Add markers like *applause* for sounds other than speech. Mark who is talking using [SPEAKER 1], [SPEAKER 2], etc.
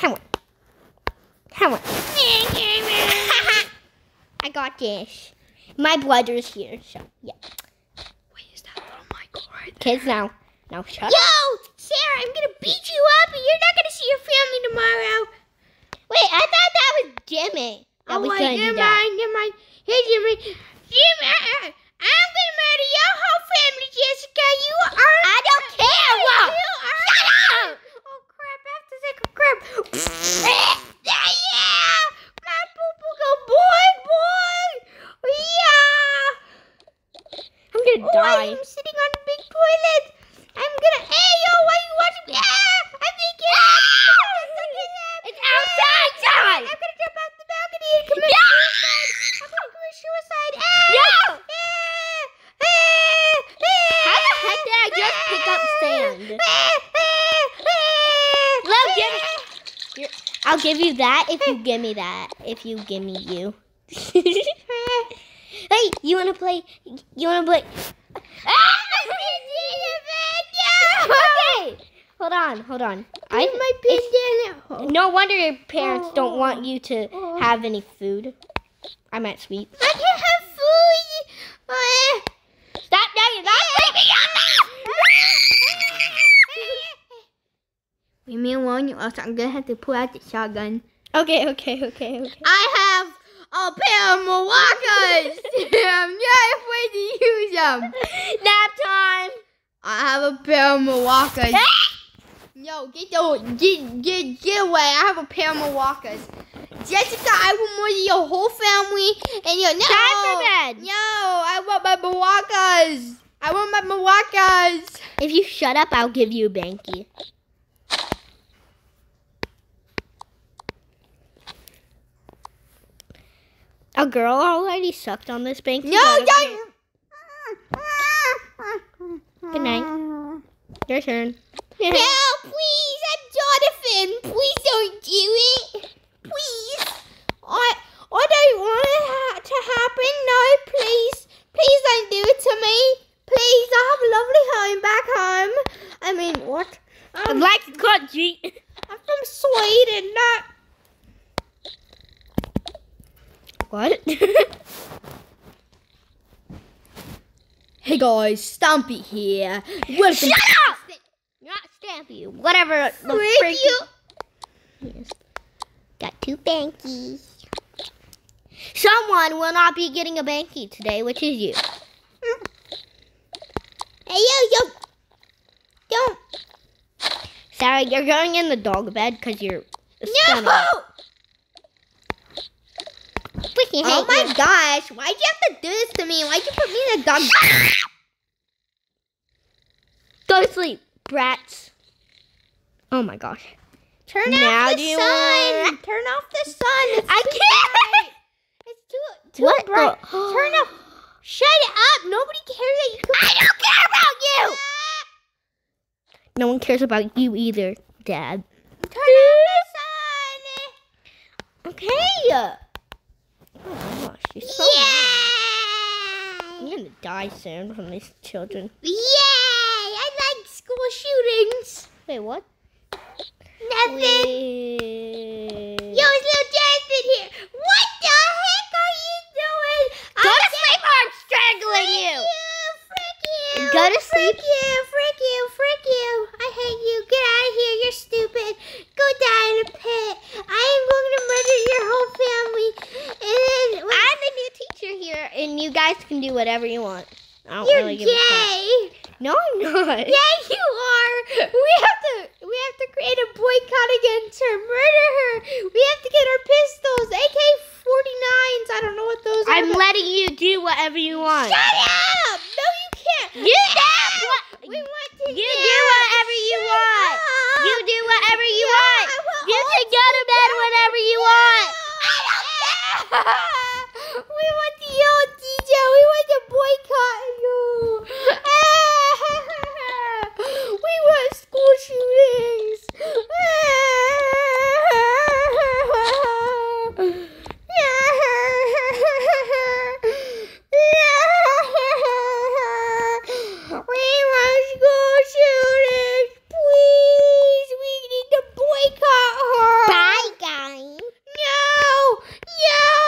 [SPEAKER 1] *laughs* I got this. My brother's here, so yeah.
[SPEAKER 2] Wait, is that little Michael right
[SPEAKER 1] Kids now. Now shut up.
[SPEAKER 2] Yo, Sarah, I'm gonna beat you up, and you're not gonna see your family tomorrow.
[SPEAKER 1] Wait, I thought that was Jimmy. Oh, that
[SPEAKER 2] oh,
[SPEAKER 1] was
[SPEAKER 2] wait, never mind, never mind. Hey, Jimmy. Jimmy, I, I'm gonna murder your whole family, Jessica. You are.
[SPEAKER 1] I don't care.
[SPEAKER 2] You are.
[SPEAKER 1] Shut up.
[SPEAKER 2] Oh crap! I have to take a crap. yeah, my poo poo go boy, boy. Yeah.
[SPEAKER 1] I'm gonna
[SPEAKER 2] Oh,
[SPEAKER 1] die.
[SPEAKER 2] I'm sitting on a big toilet. I'm gonna. Hey, yo, why are you watching me? Ah, I'm thinking.
[SPEAKER 1] It's outside, outside.
[SPEAKER 2] I'm gonna jump out the balcony and commit
[SPEAKER 1] No.
[SPEAKER 2] suicide. I'm gonna commit suicide. Ah,
[SPEAKER 1] No.
[SPEAKER 2] ah, ah, ah,
[SPEAKER 1] How the heck did I just pick up sand?
[SPEAKER 2] ah, ah, ah, ah.
[SPEAKER 1] give me- I'll give you that if you *laughs* give me that. If you give me you. *laughs* hey, you wanna play? You wanna play? Ah! *laughs* Okay. Hold on, hold on. I
[SPEAKER 2] my bandana.
[SPEAKER 1] no wonder your parents don't want you to
[SPEAKER 2] Oh.
[SPEAKER 1] have any food. I'm at sweet.
[SPEAKER 2] I can't have food.
[SPEAKER 1] Stop now, you're not sleeping
[SPEAKER 2] Leave *laughs* me alone, or else I'm gonna have to pull out the shotgun.
[SPEAKER 1] Okay, okay, okay, okay.
[SPEAKER 2] I have a pair of Milwaukee's. I'm not afraid to use them.
[SPEAKER 1] Nap time.
[SPEAKER 2] I have a pair of Milwaukee's. Yo, get the get get get away! I have a pair of Milwaukee's. Jessica, I will murder your whole family and your no.
[SPEAKER 1] Time for bed.
[SPEAKER 2] No, I want my Milwaukee's. I want my Milwaukee's.
[SPEAKER 1] If you shut up, I'll give you a banky. A girl already sucked on this bank.
[SPEAKER 2] No, don't.
[SPEAKER 1] Good night. Your turn.
[SPEAKER 2] No, please, I'm Jonathan. Please don't do it. Please. I I don't want it ha- to happen. No, please. Please don't do it to me. Please, I have a lovely home back home. I mean, what? Um,
[SPEAKER 1] like to cut G.
[SPEAKER 2] I'm from Sweden, not.
[SPEAKER 1] What? *laughs*
[SPEAKER 2] Hey guys, Stumpy here. Welcome.
[SPEAKER 1] Shut up! Not stamp you. Whatever.
[SPEAKER 2] frick you.
[SPEAKER 1] Yes. Got two bankies. Someone will not be getting a banky today, which is you.
[SPEAKER 2] Hey yo yo. Don't.
[SPEAKER 1] Sarah, you're going in the dog bed because you're
[SPEAKER 2] No.
[SPEAKER 1] A-
[SPEAKER 2] Oh my
[SPEAKER 1] you.
[SPEAKER 2] gosh, why'd you have to do this to me? Why'd you put me in the dog?
[SPEAKER 1] Go to sleep, brats. Oh my gosh.
[SPEAKER 2] Turn
[SPEAKER 1] Now
[SPEAKER 2] off the sun.
[SPEAKER 1] wanna-
[SPEAKER 2] Turn off the sun. It's
[SPEAKER 1] I can't.
[SPEAKER 2] bright. It's too too
[SPEAKER 1] What
[SPEAKER 2] bright.
[SPEAKER 1] the- *gasps*
[SPEAKER 2] Turn off. Shut up. Nobody cares that you.
[SPEAKER 1] I don't care about you. No one cares about you either, Dad.
[SPEAKER 2] Turn off the sun.
[SPEAKER 1] Okay. Gosh, so
[SPEAKER 2] Yay!
[SPEAKER 1] You're gonna die soon from these children.
[SPEAKER 2] Yay! I like school shootings.
[SPEAKER 1] Wait, what?
[SPEAKER 2] Nothing. do whatever you want. I don't You're really give gay.
[SPEAKER 1] No,
[SPEAKER 2] I'm
[SPEAKER 1] not. Yeah, you are. We have
[SPEAKER 2] to we
[SPEAKER 1] have to create
[SPEAKER 2] a boycott against her. Murder her. We have to get our pistols, AK-49s. I don't know what those I'm are. I'm letting you do whatever you want. Shut up! No,
[SPEAKER 1] you can't. You stop. What? We want to. You do whatever you Shut want. Up.
[SPEAKER 2] You
[SPEAKER 1] do whatever you
[SPEAKER 2] yeah, want. You can go to bed whenever you want. I don't care.